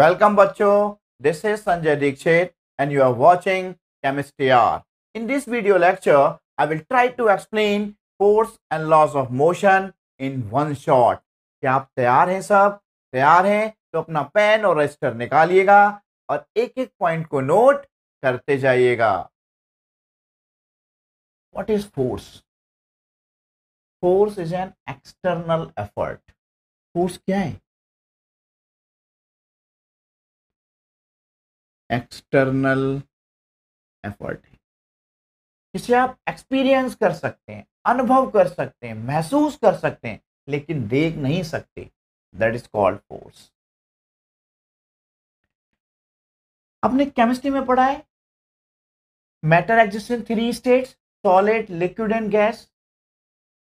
Welcome बच्चों this is Sanjay Dixit and you are watching chemistry are in this video lecture I will try to explain force and laws of motion in one shot क्या आप तैयार हैं सब तैयार हैं तो अपना पेन और रजिस्टर निकालिएगा और एक एक पॉइंट को नोट करते जाइएगा what is force force is an external effort force क्या है एक्सटर्नल एफर्ट है जिसे आप एक्सपीरियंस कर सकते हैं अनुभव कर सकते हैं महसूस कर सकते हैं लेकिन देख नहीं सकते दैट इज कॉल्ड फोर्स आपने केमिस्ट्री में पढ़ा है matter exist in three states solid liquid and gas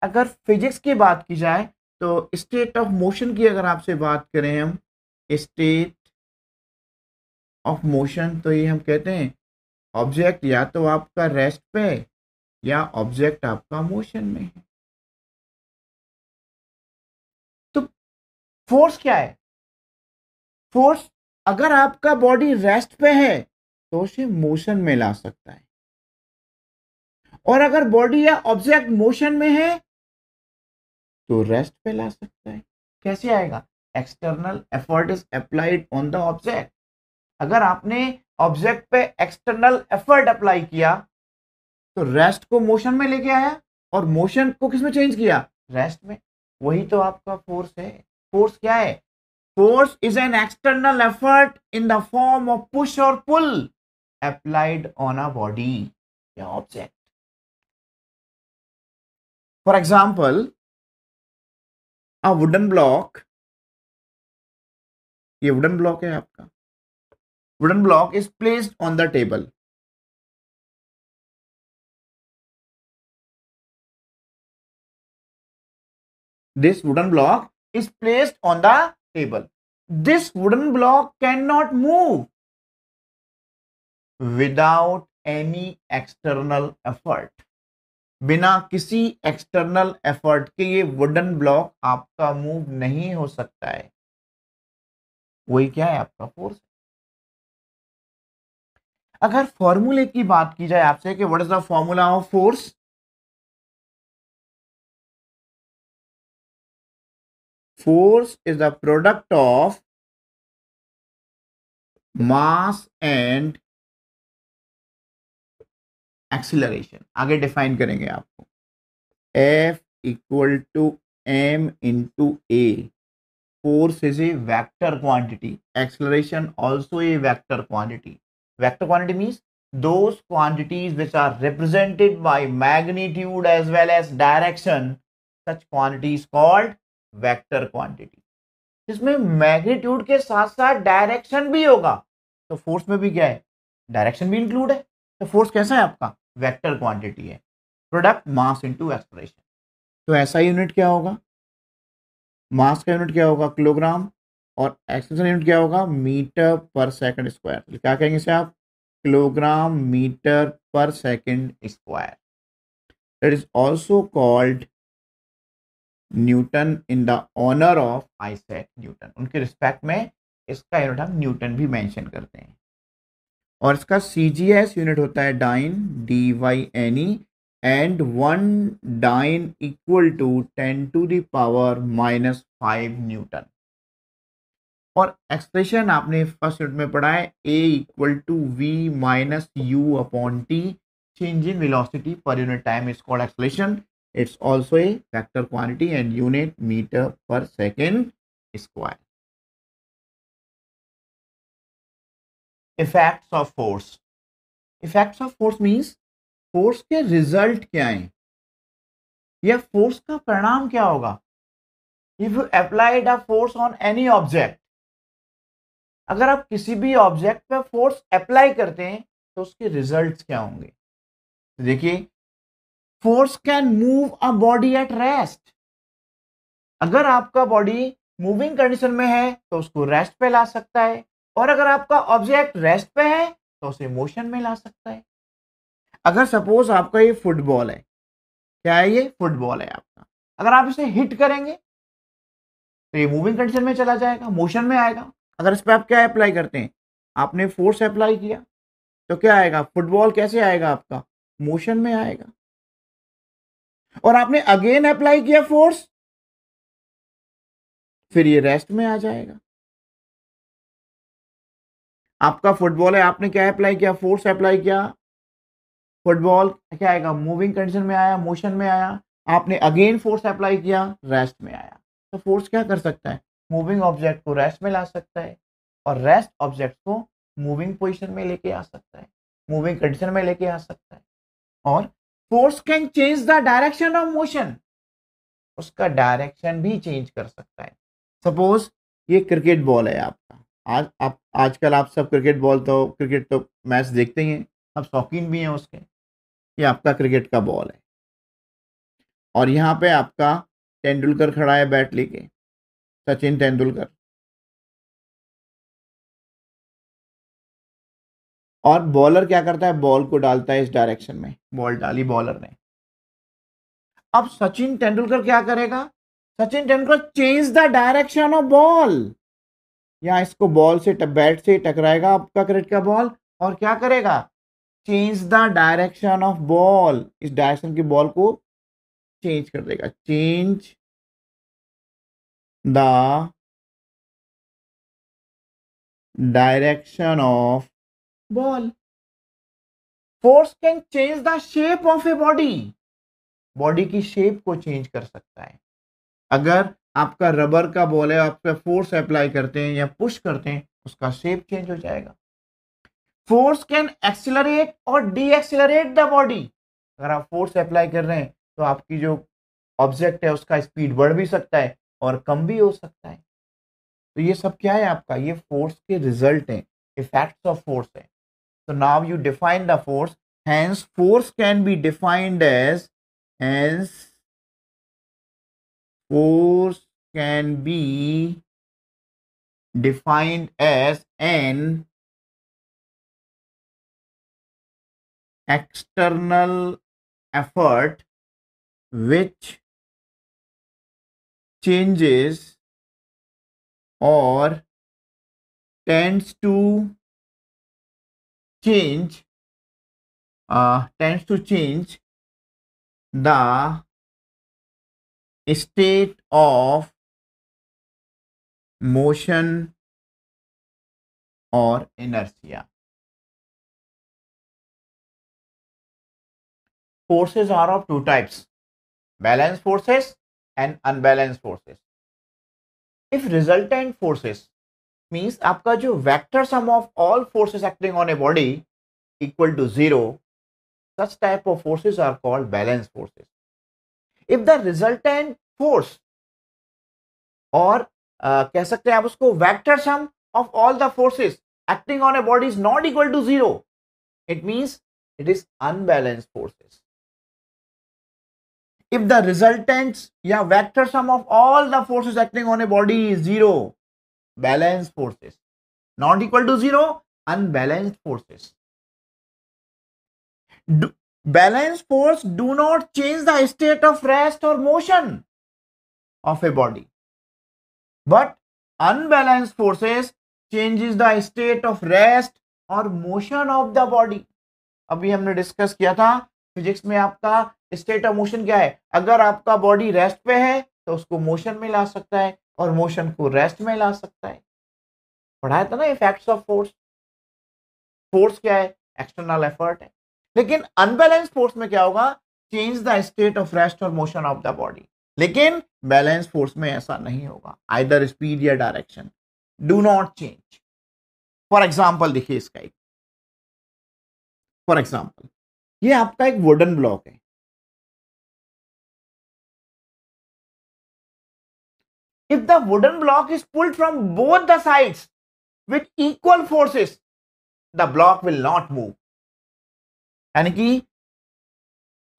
अगर फिजिक्स की बात की जाए तो स्टेट ऑफ मोशन की अगर आपसे बात करें हम स्टेट ऑफ मोशन तो ये हम कहते हैं ऑब्जेक्ट या तो आपका रेस्ट पे या ऑब्जेक्ट आपका मोशन में है तो फोर्स क्या है फोर्स अगर आपका बॉडी रेस्ट पे है तो उसे मोशन में ला सकता है और अगर बॉडी या ऑब्जेक्ट मोशन में है तो रेस्ट पे ला सकता है कैसे आएगा external effort is applied on the object अगर आपने ऑब्जेक्ट पे एक्सटर्नल एफर्ट अप्लाई किया तो रेस्ट को मोशन में लेके आया और मोशन को किस में चेंज किया रेस्ट में वही तो आपका फोर्स है फोर्स क्या है force is an external effort in the form of push और pull applied on a body या object for example a wooden block ये वुडन ब्लॉक है आपका wooden block is placed on the table. This wooden block is placed on the table. This wooden block cannot move without any external effort. बिना किसी external effort के ये wooden block आपका move नहीं हो सकता है वही क्या है आपका फोर्स अगर फॉर्मूले की बात की जाए आपसे कि what is the formula of force force is the product of mass and acceleration आगे डिफाइन करेंगे आपको F equal to M into A force is a vector quantity acceleration also a vector quantity Vector quantity means those quantities which are represented by magnitude as well as direction. Such quantities called vector quantity. जिसमें magnitude के साथ साथ direction भी होगा तो force में भी क्या है डायरेक्शन भी इंक्लूड है तो फोर्स कैसा है आपका वेक्टर क्वांटिटी है प्रोडक्ट मास इनटू एक्सप्रेशन तो ऐसा यूनिट क्या होगा मास का यूनिट क्या होगा किलोग्राम और एक्सटेंशन यूनिट क्या होगा मीटर पर सेकंड स्क्वायर तो क्या कहेंगे इसे आप kilogram metre per second square it is also called newton in the honour of Isaac Newton उनके रिस्पेक्ट में इसका यूनिट हम न्यूटन भी मेंशन करते हैं और इसका सी यूनिट होता है dyne D Y N E and one dyne equal to ten to the power minus five newton और एक्सप्रेशन आपने फर्स्ट यूनिट में पढ़ा है A equal to V minus U upon T change in velocity per unit time is called expression it's also a factor quantity and unit metre per second square effects of force effects of force means force के result क्या हैं या फोर्स का परिणाम क्या होगा if you applied a force on any object अगर आप किसी भी ऑब्जेक्ट पर फोर्स अप्लाई करते हैं तो उसके रिजल्ट्स क्या होंगे तो देखिए force can move a body at rest अगर आपका बॉडी मूविंग कंडीशन में है तो उसको रेस्ट पे ला सकता है और अगर आपका ऑब्जेक्ट रेस्ट पे है तो उसे मोशन में ला सकता है अगर सपोज आपका ये फुटबॉल है क्या है ये फुटबॉल है आपका अगर आप इसे हिट करेंगे तो ये मूविंग कंडीशन में चला जाएगा मोशन में आएगा अगर इस पर आप क्या अप्लाई करते हैं आपने फोर्स अप्लाई किया तो क्या आएगा फुटबॉल कैसे आएगा आपका मोशन में आएगा और आपने अगेन अप्लाई किया फोर्स फिर ये रेस्ट में आ जाएगा आपका फुटबॉल है आपने क्या अप्लाई किया फोर्स अप्लाई किया फुटबॉल क्या आएगा मूविंग कंडीशन में आया मोशन में आया आपने अगेन फोर्स अप्लाई किया रेस्ट में आया तो फोर्स क्या कर सकता है मूविंग ऑब्जेक्ट को रेस्ट में ला सकता है और रेस्ट ऑब्जेक्ट को मूविंग पोजिशन में लेके आ सकता है मूविंग कंडीशन में लेके आ सकता है और force can change the direction of motion उसका डायरेक्शन भी चेंज कर सकता है सपोज ये क्रिकेट बॉल है आपका आज आप आजकल आप सब क्रिकेट बॉल तो क्रिकेट तो मैच देखते ही हैं आप शौकीन भी हैं उसके ये आपका क्रिकेट का बॉल है और यहाँ पे आपका तेंदुलकर खड़ा है बैट लेके सचिन तेंदुलकर और बॉलर क्या करता है बॉल को डालता है इस डायरेक्शन में बॉल डाली बॉलर ने अब सचिन तेंदुलकर क्या करेगा Sachin Tendulkar change the direction of ball या इसको बॉल से बैट से टकराएगा आपका क्रिकेट का बॉल और क्या करेगा change the direction of ball इस डायरेक्शन की बॉल को चेंज कर देगा change the direction of ball force can change the shape of a body body की शेप को चेंज कर सकता है अगर आपका रबर का बॉल है आप पे फोर्स अप्लाई करते हैं या पुश करते हैं उसका शेप चेंज हो जाएगा फोर्स कैन एक्सिलरेट और डी द बॉडी अगर आप फोर्स अप्लाई कर रहे हैं तो आपकी जो ऑब्जेक्ट है उसका स्पीड बढ़ भी सकता है और कम भी हो सकता है तो ये सब क्या है आपका ये फोर्स के रिजल्ट हैं इफेक्ट्स ऑफ फोर्स है तो now you define the force hence force can be defined as hence force can be defined as an external effort which changes or tends to change uh, tends to change the state of motion or inertia. Forces are of two types, balance forces and unbalanced forces. If resultant forces means आपका जो vector sum of all forces acting on a body equal to zero, such type of forces are called balanced forces. If the resultant force or uh, कह सकते हैं आप उसको vector sum of all the forces acting on a body is not equal to zero, it means it is unbalanced forces. If the resultant या vector sum of all the forces acting on a body is zero balance forces not equal to zero unbalance forces balance force do not change the state of rest और motion of a body but unbalance forces change is the state of rest और motion of the body अभी हमने discuss किया था physics में आपका state of motion क्या है अगर आपका बॉडी रेस्ट पे है तो उसको मोशन में ला सकता है और मोशन को रेस्ट में ला सकता है पढ़ाया था ना इफेक्ट्स ऑफ फोर्स फोर्स क्या है एक्सटर्नल एफर्ट है लेकिन अनबैलेंस फोर्स में क्या होगा change the state of rest और मोशन ऑफ द बॉडी लेकिन बैलेंस फोर्स में ऐसा नहीं होगा आइदर स्पीड या direction do not change for example देखिए इसका एक फॉर एग्जाम्पल ये आपका एक वुडन ब्लॉक है if the wooden block is pulled from both the sides with equal forces, the block will not move. यानी कि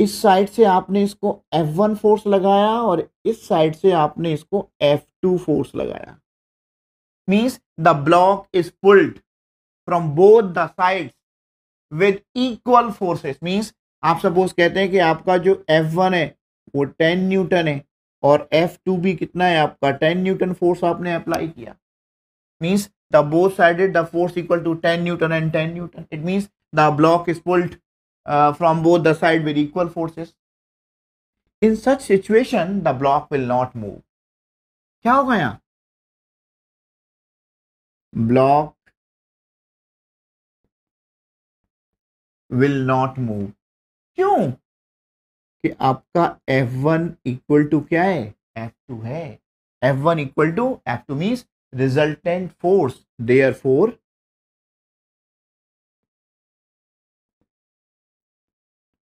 इस साइड से आपने इसको F1 फोर्स लगाया और इस साइड से आपने इसको F2 फोर्स लगाया means the block is pulled from both the side with equal forces means आप सपोज कहते हैं कि आपका जो F1 है वो 10 न्यूटन है और एफ टू भी कितना है आपका टेन न्यूटन फोर्स आपने अप्लाई किया means the both sided the force equal to ten newton and ten newton it means the block is pulled from both the side with equal forces in such situation the block will not move क्या होगा यहां block will not move क्यों कि आपका F one equal to क्या है F two है F one equal to F two means resultant force therefore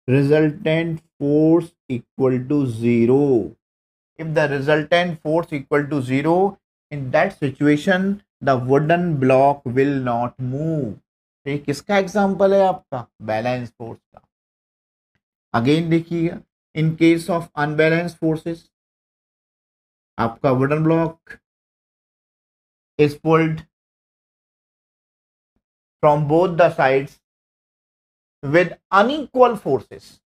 resultant force equal to zero if the resultant force equal to zero in that situation the wooden block will not move ये किसका example है आपका balance force का again देखिएगा in case of unbalance forces आपका wooden block is pulled from both the sides with unequal forces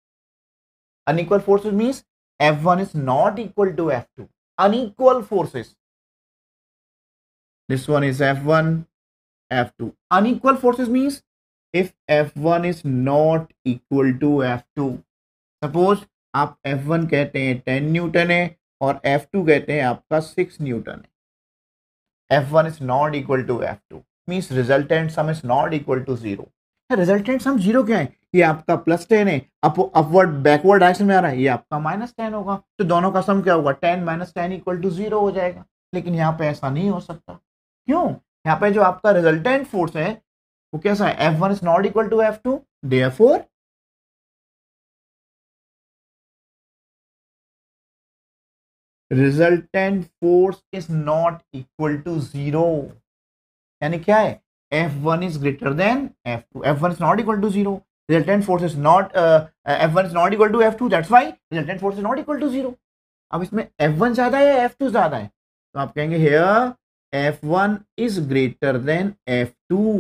unequal forces means F one is not equal to F two unequal forces this one is F one F two unequal forces means if F one is not equal to F two suppose आप F1 कहते हैं ten newton है और F2 कहते हैं आपका six newton है F one is not equal to F two means resultant sum is not equal to zero resultant sum zero क्या है ये आपका प्लस टेन है अप अपवर्ड बैकवर्ड डायरेक्शन में आ रहा है ये आपका माइनस टेन होगा तो दोनों का सम क्या होगा ten minus ten equal to zero हो जाएगा लेकिन यहाँ पे ऐसा नहीं हो सकता क्यों यहाँ पे जो आपका रिजल्टेंट फोर्स है वो कैसा है F one is not equal to F two therefore resultant force is not equal to zero यानी क्या है F one is greater than F two F one is not equal to zero resultant force is not uh, f1 is not equal to f2 that's why resultant force is not equal to zero अब इसमें f1 ज्यादा है या f2 ज्यादा है तो आप कहेंगे here f1 is greater than f2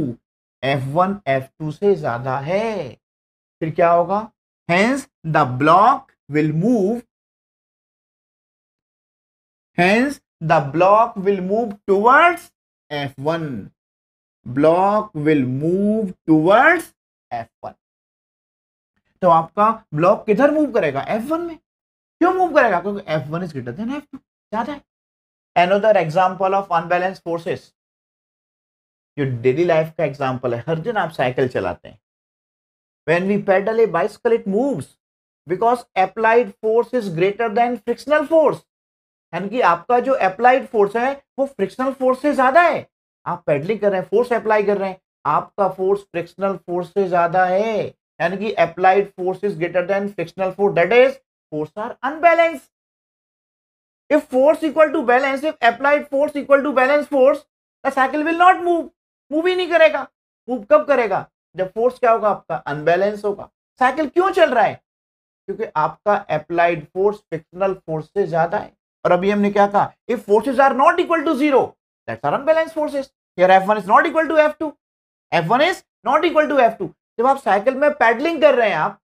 f1 f2 से ज्यादा है फिर क्या होगा hence the block will move Hence, the block will move towards F1. Block will move towards F1. तो आपका ब्लॉक किधर मूव करेगा F1 में क्यों मूव करेगा क्योंकि F1 is greater than F2 ज्यादा है another example of unbalance forces जो डेली लाइफ का एग्जांपल है हर दिन आप साइकिल चलाते हैं when we pedal a bicycle it moves because applied force is greater than frictional force यानी कि आपका जो अप्लाइड फोर्स है वो फ्रिक्शनल फोर्स से ज्यादा है आप पेडलिंग कर रहे हैं फोर्स अप्लाई कर रहे हैं आपका फोर्स फ्रिक्शनल फोर्स से ज्यादा है यानी कि applied force is greater than frictional force that is force are unbalance if force equal to balance if applied force equal to balance force the cycle will not move move ही नहीं करेगा move कब करेगा जब force क्या होगा आपका unbalance होगा cycle क्यों चल रहा है क्योंकि आपका अप्लाइड फोर्स frictional फोर्स से ज्यादा है और अभी हमने क्या कहा if forces are not equal to zero unbalance forces here F1 is not equal to F2 F1 is not equal to F2 जब आप साइकिल में पैडलिंग कर रहे हैं आप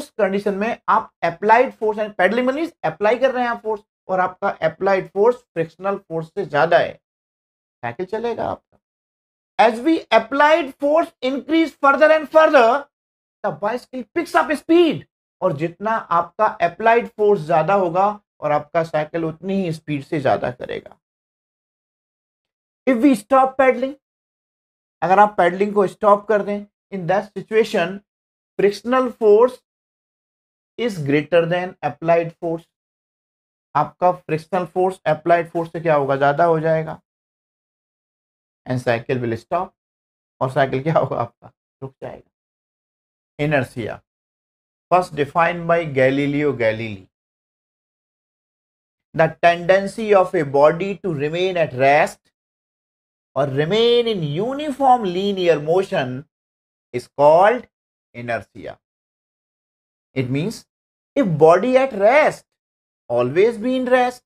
उस कंडीशन में आप applied force and pedalling mean apply कर रहे हैं आप फोर्स और आपका अप्लाइड फोर्स फ्रिक्शनल फोर्स से ज्यादा है साइकिल चलेगा आपका as we applied force increase further and further the bicycle picks up speed और जितना आपका अप्लाइड फोर्स ज्यादा होगा और आपका साइकिल उतनी ही स्पीड से ज़्यादा करेगा इफ वी स्टॉप पैडलिंग अगर आप पैडलिंग को स्टॉप कर दें in that situation frictional force is greater than applied force आपका फ्रिक्शनल फोर्स अप्लाइड फोर्स से क्या होगा ज़्यादा हो जाएगा एंड साइकिल विल स्टॉप और साइकिल क्या होगा आपका रुक जाएगा inertia first defined by Galileo Galilei the tendency of a body to remain at rest or remain in uniform linear motion is called inertia. It means if body at rest, always be in rest.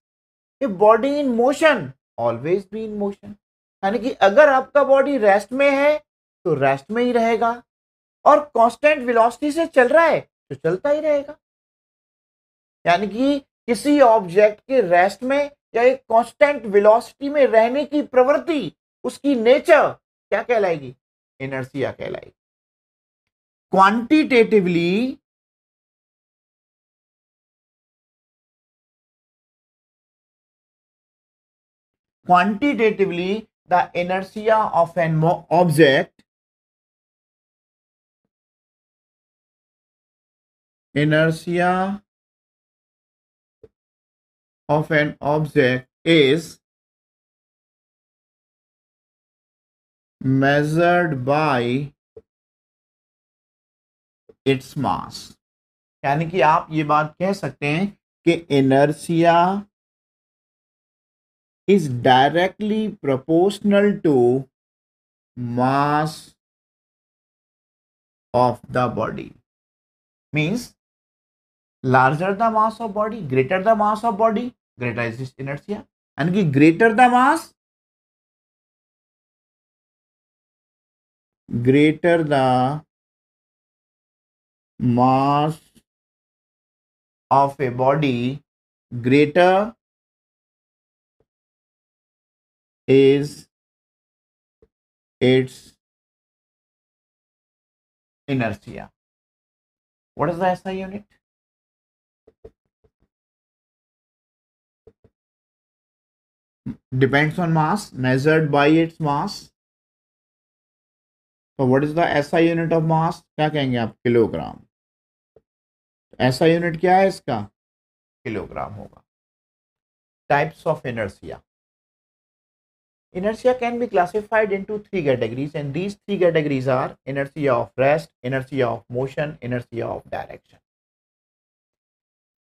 If body in motion, always be in motion. यानी कि अगर आपका body rest में है तो rest में ही रहेगा और कांस्टेंट वेलोसिटी से चल रहा है तो चलता ही रहेगा यानी कि किसी ऑब्जेक्ट के रेस्ट में या एक कांस्टेंट वेलोसिटी में रहने की प्रवृत्ति उसकी नेचर क्या कहलाएगी इनर्सिया कहलाएगी quantitatively quantitatively the inertia of an object inertia of an object is measured by its mass यानी कि आप ये बात कह सकते हैं कि inertia is directly proportional to mass of the body means larger the mass of body greater the mass of body greater is this inertia and the greater the mass greater the mass of a body greater is its inertia. What is the SI unit? depends on mass measured by its mass so what is the SI unit of mass क्या कहेंगे आप kilogram SI unit क्या है इसका kilogram होगा types of inertia inertia can be classified into three categories and these three categories are inertia of rest inertia of motion inertia of direction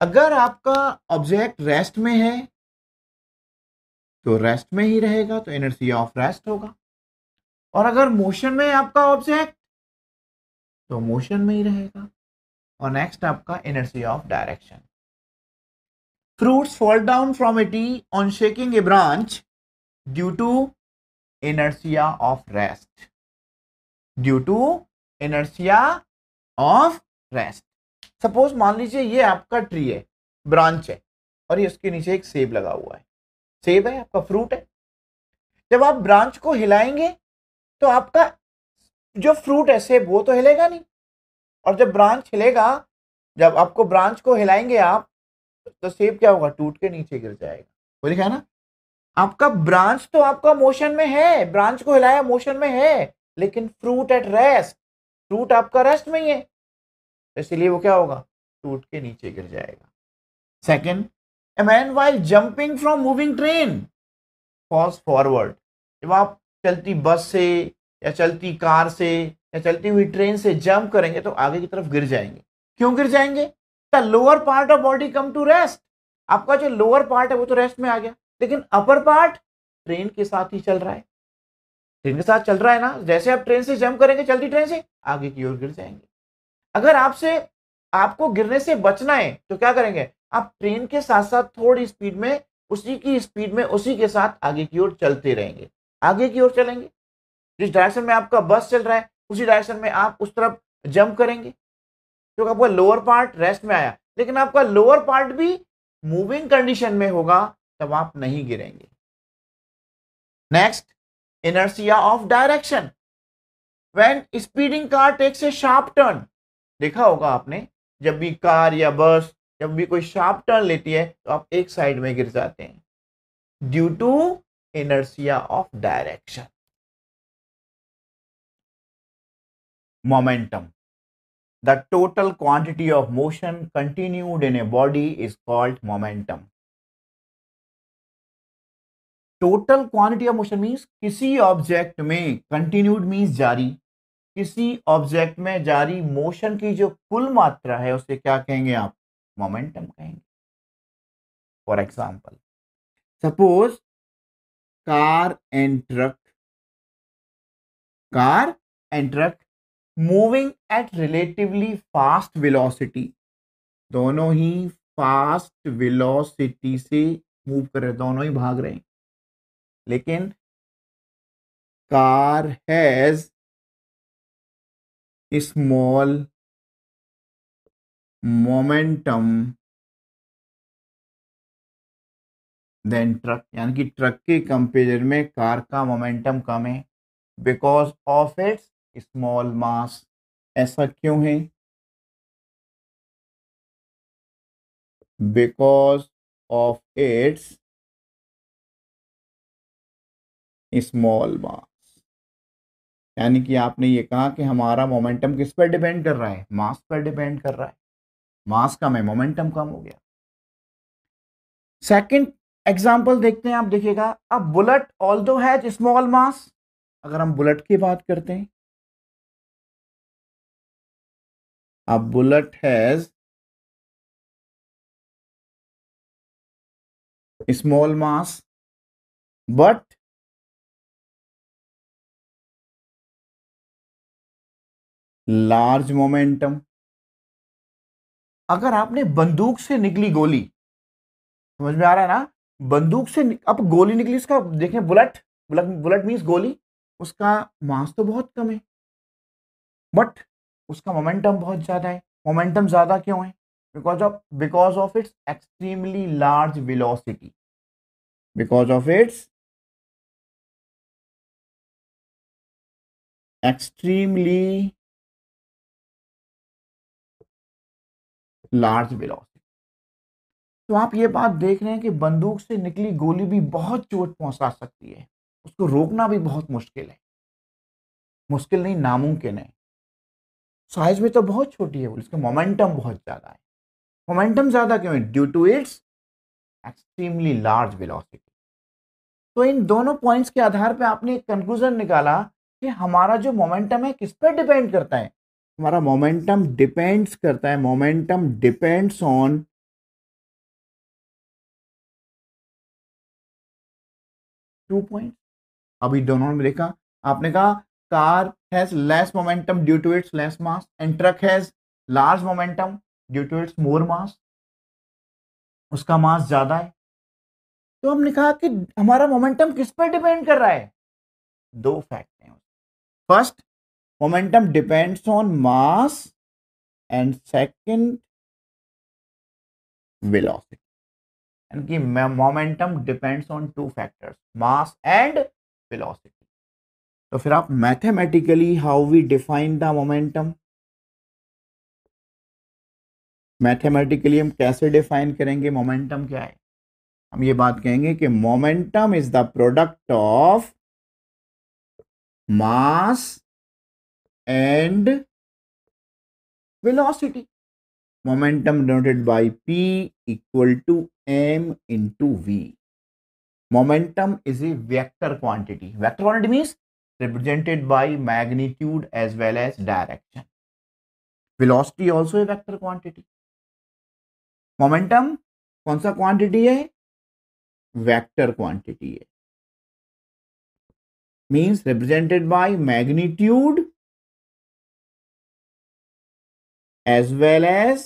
अगर आपका object rest में है तो रेस्ट में ही रहेगा तो एनर्जी ऑफ रेस्ट होगा और अगर मोशन में आपका ऑब्जेक्ट तो मोशन में ही रहेगा और नेक्स्ट आपका energy of direction fruits fall down from a tree on shaking a branch due to inertia of rest due to inertia of rest suppose मान लीजिए ये आपका ट्री है ब्रांच है और ये उसके नीचे एक सेब लगा हुआ है सेब है आपका फ्रूट है जब आप ब्रांच को हिलाएंगे तो आपका जो फ्रूट है सेब वो तो हिलेगा नहीं और जब ब्रांच हिलेगा जब आपको ब्रांच को हिलाएंगे आप तो सेब क्या होगा टूट के नीचे गिर जाएगा वो लिखा है ना आपका ब्रांच तो आपका मोशन में है ब्रांच को हिलाया मोशन में है लेकिन फ्रूट एट रेस्ट फ्रूट आपका रेस्ट में ही है तो इसलिए वो क्या होगा टूट के नीचे गिर जाएगा second a man while jumping from moving train falls forward जब आप चलती बस से या चलती कार से या चलती हुई ट्रेन से जंप करेंगे तो आगे की तरफ गिर जाएंगे क्यों गिर जाएंगे the lower part of body come to rest आपका जो लोअर पार्ट है वो तो रेस्ट में आ गया लेकिन अपर पार्ट ट्रेन के साथ ही चल रहा है ट्रेन के साथ चल रहा है ना जैसे आप ट्रेन से जंप करेंगे चलती ट्रेन से आगे की ओर गिर जाएंगे अगर आपसे आपको गिरने से बचना है तो क्या करेंगे आप ट्रेन के साथ साथ थोड़ी स्पीड में उसी की स्पीड में उसी के साथ आगे की ओर चलते रहेंगे आगे की ओर चलेंगे जिस डायरेक्शन में आपका बस चल रहा है उसी डायरेक्शन में आप उस तरफ जंप करेंगे क्योंकि आपका लोअर पार्ट रेस्ट में आया लेकिन आपका लोअर पार्ट भी मूविंग कंडीशन में होगा तब आप नहीं गिरेंगे next inertia of direction when speeding car takes a sharp turn देखा होगा आपने जब भी कार या बस जब भी कोई शार्प टर्न लेती है तो आप एक साइड में गिर जाते हैं due to inertia of direction momentum the total quantity of motion continued in a body is called momentum total quantity of motion means किसी ऑब्जेक्ट में कंटिन्यूड मीन्स जारी किसी ऑब्जेक्ट में जारी मोशन की जो कुल मात्रा है उसे क्या कहेंगे आप मोमेंटम कहेंगे for example suppose car and truck car and truck moving at relatively fast velocity दोनों ही फास्ट वेलोसिटी से मूव कर रहे दोनों ही भाग रहे हैं लेकिन car has small momentum than truck यानी कि ट्रक के कंपेरिजन में कार का मोमेंटम कम है because of its small mass ऐसा क्यों है because of its small mass यानी कि आपने ये कहा कि हमारा मोमेंटम किस पर डिपेंड कर रहा है मास पर डिपेंड कर रहा है मास कम है मोमेंटम कम हो गया सेकंड एग्जांपल देखते हैं आप देखिएगा अब bullet although has small mass अगर हम बुलेट की बात करते हैं अब bullet has small mass but large momentum अगर आपने बंदूक से निकली गोली समझ में आ रहा है ना बंदूक से अब गोली निकली उसका देखें बुलेट बुलेट बुलेट मीन्स गोली उसका मास तो बहुत कम है बट उसका मोमेंटम बहुत ज़्यादा है मोमेंटम ज़्यादा क्यों है because of because of its extremely large velocity because of its extremely large velocity तो आप ये बात देख रहे हैं कि बंदूक से निकली गोली भी बहुत चोट पहुंचा सकती है उसको रोकना भी बहुत मुश्किल है मुश्किल नहीं नामुमकिन है साइज में तो बहुत छोटी है उसके मोमेंटम बहुत ज़्यादा है मोमेंटम ज़्यादा क्यों है due to its extremely large velocity तो इन दोनों पॉइंट्स के आधार पर आपने एक कंक्लूजन निकाला कि हमारा जो मोमेंटम है किस पर डिपेंड करता है हमारा मोमेंटम डिपेंड्स करता है momentum depends on two point अभी दोनों में देखा आपने कहा car has less momentum due to its less mass and truck has large momentum due to its more mass उसका मास ज्यादा है तो हमने कहा कि हमारा मोमेंटम किस पर डिपेंड कर रहा है दो फैक्ट हैं first momentum depends on mass and second velocity यानी कि momentum depends on two factors mass and velocity तो फिर आप mathematically how we define the momentum mathematically हम कैसे डिफाइन करेंगे मोमेंटम क्या है हम ये बात कहेंगे कि momentum is the product of mass And velocity momentum denoted by P equal to m into V. Momentum is a vector quantity. Vector quantity means represented by magnitude as well as direction. Velocity also a vector quantity. Momentum कौन सा quantity है vector quantity है means represented by magnitude as well as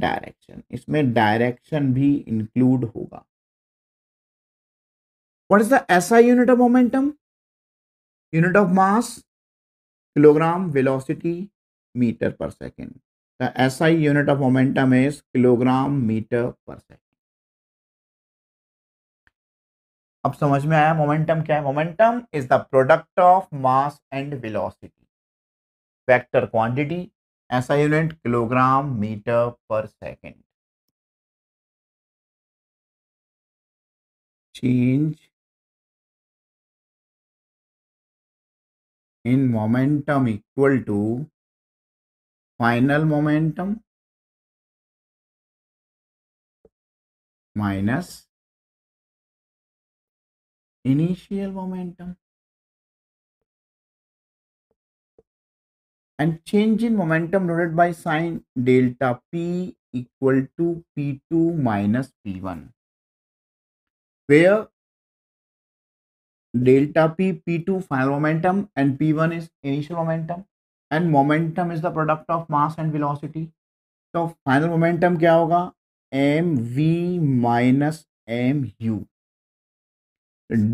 direction इसमें direction भी include होगा what is the SI unit of momentum unit of mass kilogram velocity metre per second the SI unit of momentum is kilogram metre per second अब समझ में आया momentum क्या है momentum is the product of mass and velocity vector quantity SI unit kilogram metre per second change in momentum equal to final momentum minus initial momentum and change in momentum noted by sign delta p equal to p2 minus p1 where delta p p2 final momentum and p1 is initial momentum and momentum is the product of mass and velocity so final momentum क्या होगा m v minus m u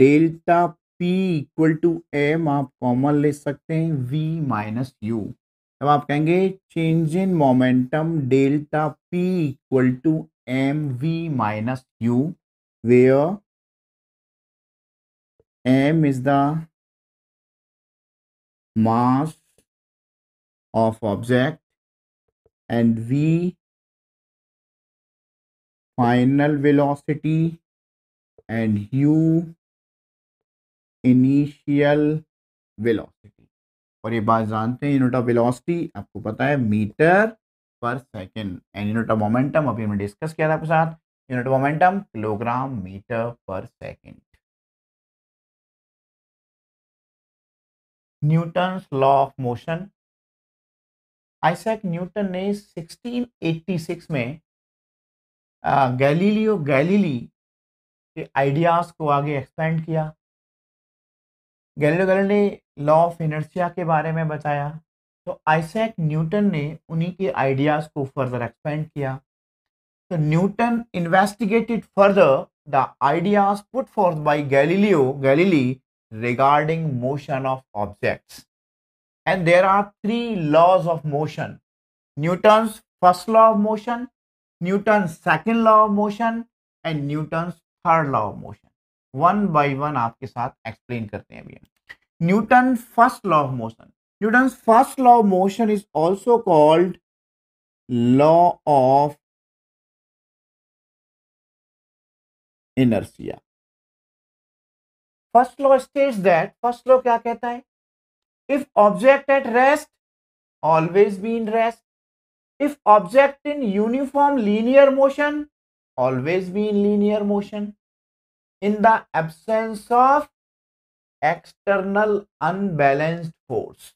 delta P equal to M आप common ले सकते हैं V minus U अब आप कहेंगे change in momentum delta P equal to M we minus U where M is the mass of object and v final velocity and u initial velocity और ये बात जानते हैं यूनिट ऑफ वेलोसिटी आपको पता है metre per second and unit of momentum अभी हमने डिस्कस किया था आपके साथ unit of momentum kilogram metre per second Newton law of motion Isaac Newton ने 1686 में गैलीलियो गैलीली के आइडियाज को आगे एक्सपेंड किया गैलीलियो गैलीले ने लॉ ऑफ इनर्सिया के बारे में बताया तो आइसैक न्यूटन ने उन्हीं के आइडियाज को फर्दर एक्सपेंड किया तो Newton investigated further the ideas put forth by Galileo Galilei regarding motion of objects and there are three laws of motion Newton first law of motion Newton second law of motion and Newton third law of motion one by one आपके साथ explain करते हैं अभी Newton first law of motion Newton first law of motion is also called law of inertia first law states that first law क्या कहता है if object at rest always be in rest if object in uniform linear motion always be in linear motion in the absence of external unbalanced force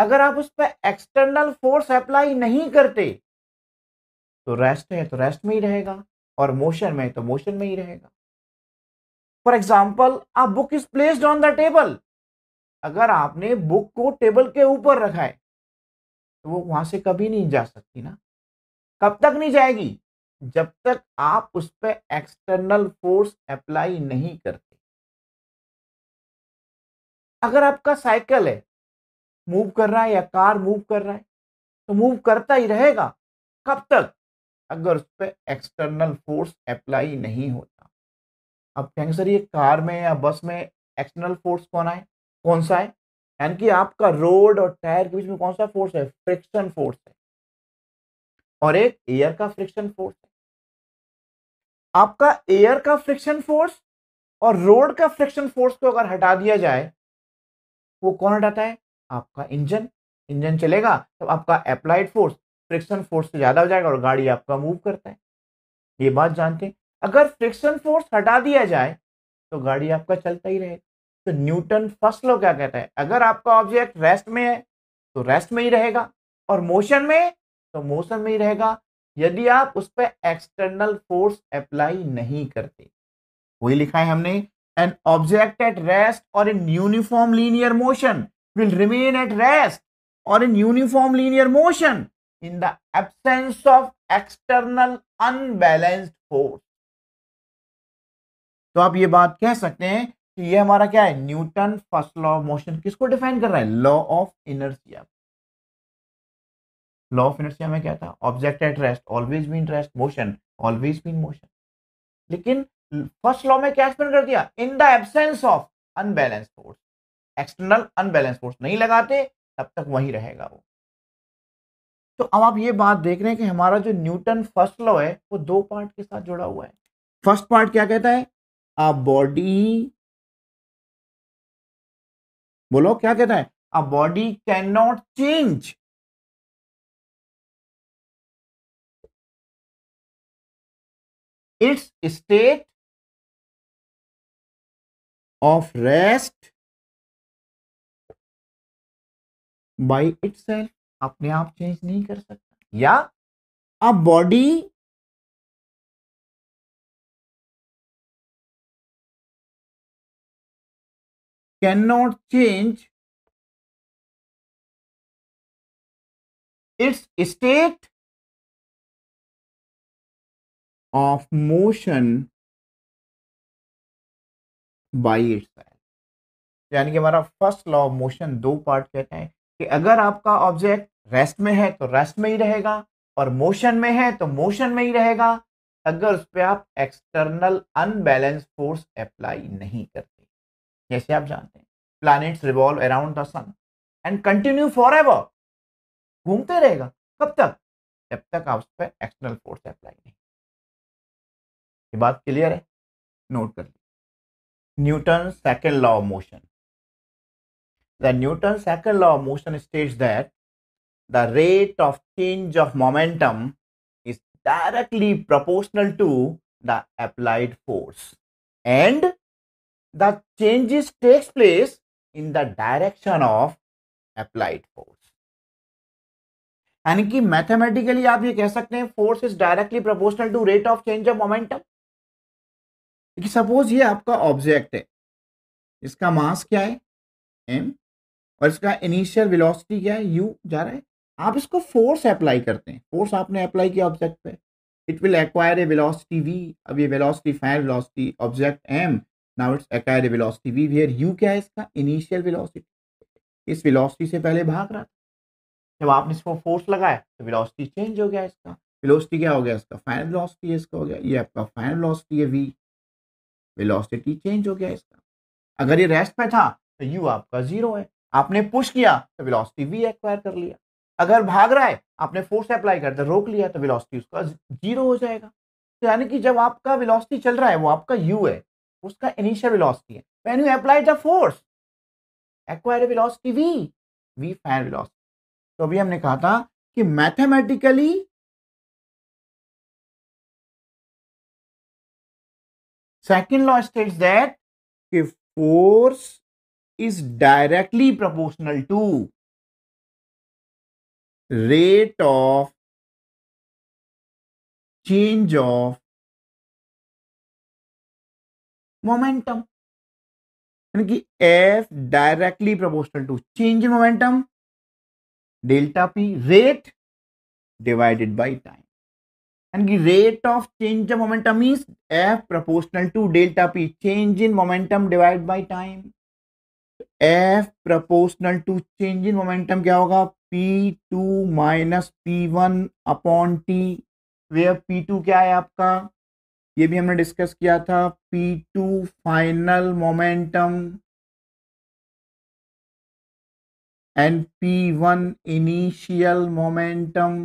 अगर आप उस पर external force apply नहीं करते तो रेस्ट है तो रेस्ट में ही रहेगा और मोशन में तो मोशन में ही रहेगा for example a book is placed on the table अगर आपने बुक को टेबल के ऊपर रखा है तो वो वहां से कभी नहीं जा सकती ना कब तक नहीं जाएगी जब तक आप उस पर एक्सटर्नल फोर्स अप्लाई नहीं करते अगर आपका साइकिल है मूव कर रहा है या कार मूव कर रहा है तो मूव करता ही रहेगा कब तक अगर उस पर एक्सटर्नल फोर्स अप्लाई नहीं होता अब कहेंगे सर ये कार में या बस में एक्सटर्नल फोर्स कौन है कौन सा है यानी कि आपका रोड और टायर के बीच में कौन सा फोर्स है फ्रिक्शन फोर्स है और एक एयर का फ्रिक्शन फोर्स है आपका एयर का फ्रिक्शन फोर्स और रोड का फ्रिक्शन फोर्स को अगर हटा दिया जाए वो कौन हटाता है आपका इंजन इंजन चलेगा तो आपका अप्लाइड फोर्स फ्रिक्शन फोर्स से ज़्यादा हो जाएगा और गाड़ी आपका मूव करता है ये बात जानते हैं अगर फ्रिक्शन फोर्स हटा दिया जाए तो गाड़ी आपका चलता ही रहेगा तो न्यूटन फर्स्ट लॉ क्या कहता है अगर आपका ऑब्जेक्ट रेस्ट में है तो रेस्ट में ही रहेगा और मोशन में तो मोशन में ही रहेगा यदि आप उस पर एक्सटर्नल फोर्स अप्लाई नहीं करते वही लिखा है हमने एन ऑब्जेक्ट एट रेस्ट और in uniform linear motion will remain at rest और in uniform linear motion in the absence of external unbalanced force तो आप ये बात कह सकते हैं कि ये हमारा क्या है Newton first law of motion किसको डिफाइन कर रहा है law of inertia law of inertia में क्या था object at rest always be in rest motion always be in motion लेकिन फर्स्ट लॉ में क्या एक्सप्लेन कर दिया in the absence of unbalance force external unbalance force नहीं लगाते तब तक वही रहेगा वो तो अब आप ये बात देख रहे हैं कि हमारा जो न्यूटन फर्स्ट लॉ है वो दो पार्ट के साथ जुड़ा हुआ है फर्स्ट पार्ट क्या कहता है अ बॉडी बोलो क्या कहता है a body can not change its state of rest by itself अपने आप चेंज नहीं कर सकता या a body can not change its state of motion by it यानी कि हमारा फर्स्ट लॉ ऑफ मोशन दो पार्ट कहते हैं कि अगर आपका ऑब्जेक्ट रेस्ट में है तो रेस्ट में ही रहेगा और मोशन में है तो मोशन में ही रहेगा अगर उस पर आप एक्सटर्नल अनबैलेंस फोर्स अप्लाई नहीं करते जैसे आप जानते हैं planets revolve around the sun and continue forever घूमते रहेगा कब तक जब तक आप उस पर एक्सटर्नल फोर्स अप्लाई नहीं ये बात क्लियर है नोट कर लो Newton second law of motion the Newton second law of motion states that the rate of change of momentum is directly proportional to the applied force and the changes takes place in the direction of applied force यानी कि mathematically आप ये कह सकते हैं force is directly proportional to rate of change of momentum क्योंकि suppose ये आपका ऑब्जेक्ट है इसका मास क्या है एम और इसका इनिशियल वेलोसिटी क्या है यू जा रहा है आप इसको फोर्स अप्लाई करते हैं फोर्स आपने अप्लाई किया ऑब्जेक्ट पे it will acquire a velocity we अब ये velocity final velocity object M now its acquire a velocity V where U क्या है इसका इनिशियल वेलोसिटी इस वेलोसिटी से पहले भाग रहा था जब आपने इसको फोर्स लगाया तो वेलोसिटी चेंज हो गया इसका वेलोसिटी क्या हो गया इसका फायर वेलोसिटी इसका हो गया ये आपका फायर वेलोसिटी है वी वेलोसिटी चेंज हो गया इसका अगर ये रेस्ट पे था तो यू आपका जीरो है आपने पुश किया तो वेलोसिटी वी एक्वायर कर लिया अगर भाग रहा है आपने फोर्स अप्लाई कर दिया रोक लिया तो वेलोसिटी उसका जीरो हो जाएगा तो यानी कि जब आपका वेलोसिटी चल रहा है वो आपका यू है उसका इनिशियल वेलोसिटी है when you apply the force acquire velocity V V final velocity तो अभी हमने कहा था कि mathematically second law state that कि force is directly proportional to rate of change of momentum यानी कि F directly proportional to change in momentum delta P rate divided by time यानी कि rate of change of momentum is F proportional to delta P change in momentum divide by time F proportional to change in momentum क्या होगा P two minus P one upon T where P two क्या है आपका ये भी हमने discuss किया था P two final momentum and P one initial momentum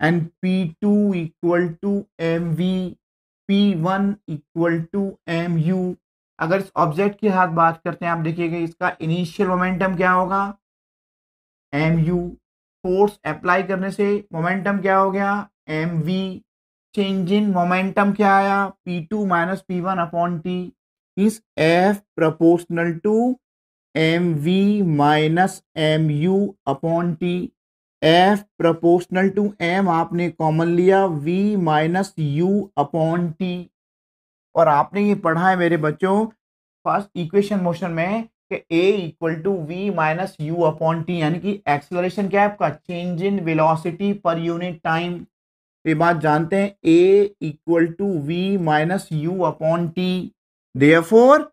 and P2 equal to MV, P1 equal to MU. अगर इस ऑब्जेक्ट की हाथ बात करते हैं आप देखिएगा इसका इनिशियल मोमेंटम क्या होगा एम यू फोर्स अप्लाई करने से मोमेंटम क्या हो गया M V change in momentum क्या आया P two minus P one upon T is F proportional to M V minus M U upon T F proportional to M आपने common लिया V minus U upon T और आपने ये पढ़ा है मेरे बच्चों फर्स्ट इक्वेशन मोशन में कि A equal to V minus U upon T यानी कि एक्सलरेशन क्या है आपका चेंज इन वेलोसिटी पर यूनिट टाइम ये बात जानते हैं A equal to V minus U upon T therefore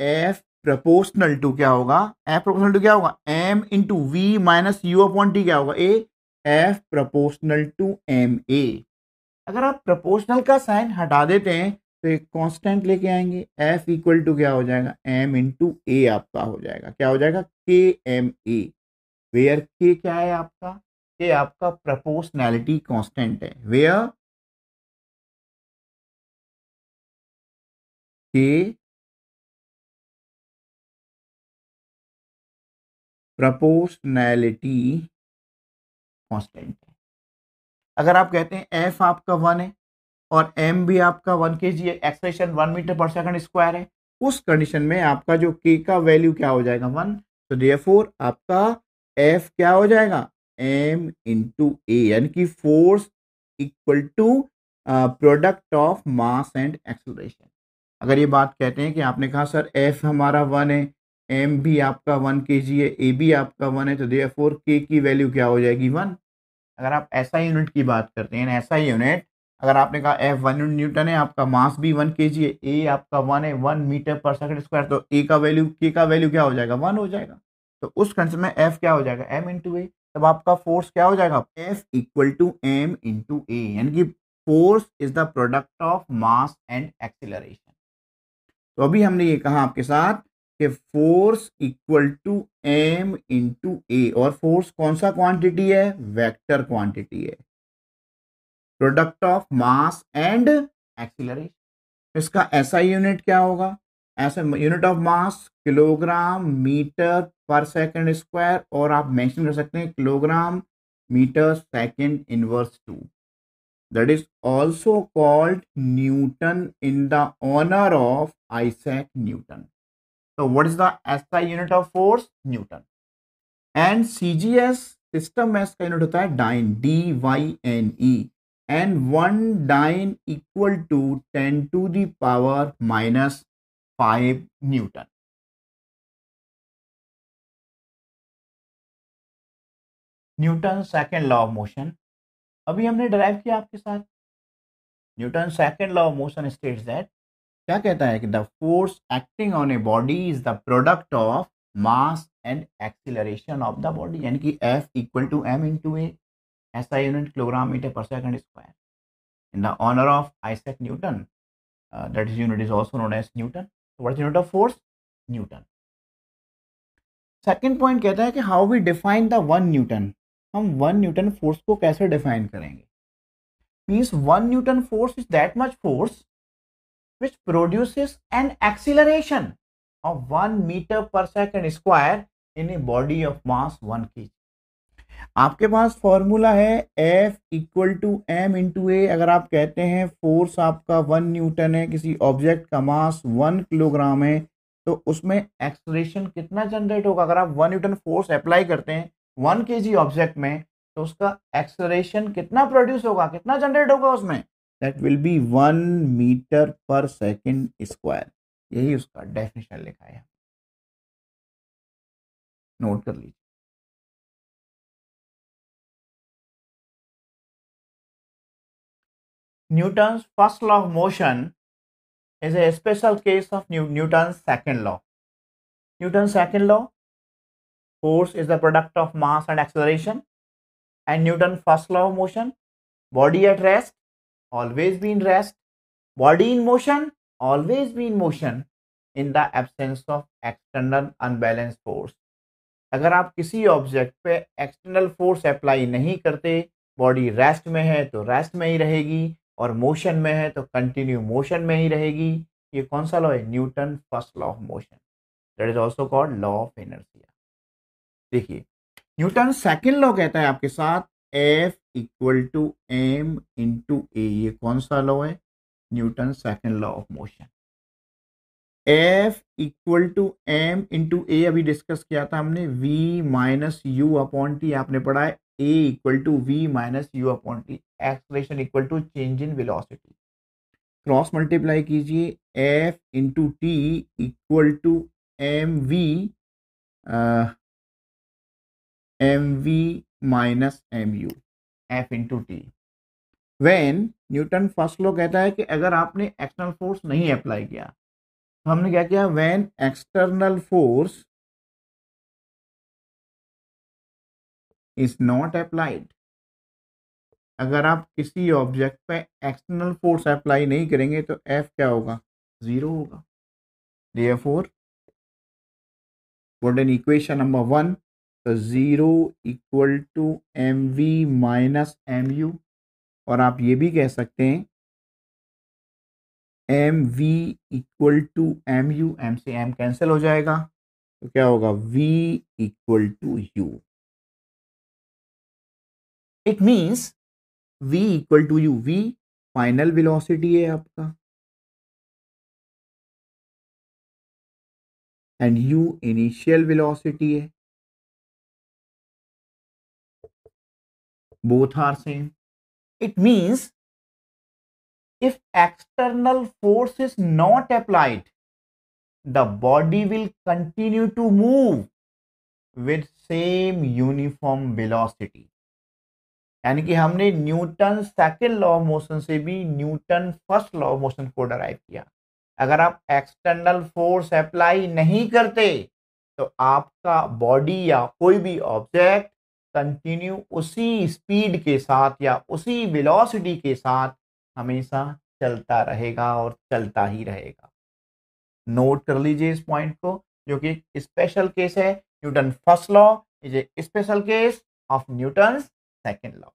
F proportional to क्या होगा एफ प्रपोर्शनल टू क्या होगा M into V minus U upon T क्या होगा A F proportional to M A अगर आप प्रपोर्शनल का साइन हटा देते हैं तो एक कांस्टेंट लेके आएंगे एफ इक्वल टू क्या हो जाएगा एम इंटू ए आपका हो जाएगा क्या हो जाएगा K M A where K क्या है आपका के आपका प्रपोर्सनैलिटी कॉन्स्टेंट है वेयर के प्रपोर्शनैलिटी कॉन्स्टेंट है अगर आप कहते हैं एफ आपका वन है और एम भी आपका वन के G expression one metre per second square है उस कंडीशन में आपका जो के का वैल्यू क्या हो जाएगा वन तो फोर आपका एफ क्या हो जाएगा एम इंटू ए यानी कि force equal to product of mass and acceleration अगर ये बात कहते हैं कि आपने कहा सर एफ हमारा वन है एम भी आपका वन के जी है ए भी आपका वन है तो दे फोर के की वैल्यू क्या हो जाएगी वन अगर आप ऐसा यूनिट की बात करते हैं ऐसा यूनिट अगर आपने कहा एफ वन न्यूटन है आपका मास भी वन के जी है ए आपका वन है one metre per second square तो ए का वैल्यू के का वैल्यू क्या हो जाएगा वन हो जाएगा तो उस कंसेप्ट में एफ क्या हो जाएगा एम इंटू ए तब आपका फोर्स क्या हो जाएगा F equal to M into A यानी कि force is the product of mass and acceleration तो अभी हमने ये कहा आपके साथ कि force equal to M into A और फोर्स कौन सा क्वांटिटी है वेक्टर क्वांटिटी है product of mass and acceleration इसका ऐसा यूनिट क्या होगा ऐसा unit of mass kilogram metre per second square और आप मेंशन कर सकते हैं kilogram metre second inverse two that is also called Newton in the honour of Isaac Newton So what is the SI unit of force? Newton and CGS system में इसका unit होता है dyne D Y N E and one dyne equal to ten to the power minus five Newton Newton second law of motion अभी हमने derive किया आपके साथ Newton second law of motion states that क्या कहता है कि the force acting on a body is the product of mass and acceleration of the body यानी कि F equal to M into A SI unit kilogram metre per second square in the honour of Isaac Newton that is unit is also known as Newton Newton. So what is unit second point कहता है कि how we define the one Newton हम one Newton force को कैसे define करेंगे means one Newton force is that much force which produces an acceleration of 1 meter per second square in a body of mass 1 kg. आपके पास formula है F equal to M into A अगर आप कहते हैं force आपका one Newton है किसी ऑब्जेक्ट का मास वन किलोग्राम है तो उसमें एक्सलेशन कितना जनरेट होगा अगर आप वन न्यूटन फोर्स अप्लाई करते हैं वन के ऑब्जेक्ट में तो उसका एक्सलेशन कितना प्रोड्यूस होगा कितना जनरेट होगा उसमें that will be one metre per second square यही उसका डेफिनेशन लिखा है नोट कर लीजिए Newton's first law of motion is a special case of Newton second law Newton second law force is the product of mass and acceleration and Newton first law of motion body at rest always be in rest body in motion always be in motion in the absence of external unbalance force अगर आप किसी object पे external force apply नहीं करते body rest में है तो rest में ही रहेगी और मोशन में है तो कंटिन्यू मोशन में ही रहेगी ये कौन सा लॉ है Newton first law of motion that is also called law of inertia देखिए न्यूटन सेकेंड लॉ कहता है आपके साथ F equal to M into A ये कौन सा लॉ है Newton second law of motion F equal to M into A अभी डिस्कस किया था हमने V minus U upon T आपने पढ़ा है A equal to V minus U upon T acceleration equal to change in velocity cross multiply कीजिए F into T equal to M V M V minus M U F into T when Newton first law कहता है कि अगर आपने external force नहीं apply किया तो हमने क्या किया when external force is not applied अगर आप किसी ऑब्जेक्ट पे एक्सटर्नल फोर्स अप्लाई नहीं करेंगे तो एफ क्या होगा जीरो होगा four vote N equation number one तो zero equal to M V minus M U और आप ये भी कह सकते हैं M V equal to M U M से एम कैंसिल हो जाएगा तो क्या होगा V equal to U it means V equal to U V final velocity है आपका एंड यू इनिशियल वेलोसिटी है both are same it means if external force is not applied the body will continue to move with same uniform velocity यानी कि हमने Newton second law of motion से भी Newton first law of motion को derive किया अगर आप external force apply नहीं करते तो आपका बॉडी या कोई भी ऑब्जेक्ट कंटिन्यू उसी स्पीड के साथ या उसी वेलोसिटी के साथ हमेशा चलता रहेगा और चलता ही रहेगा नोट कर लीजिए इस पॉइंट को जो कि स्पेशल केस है Newton first law is a special case of Newton second law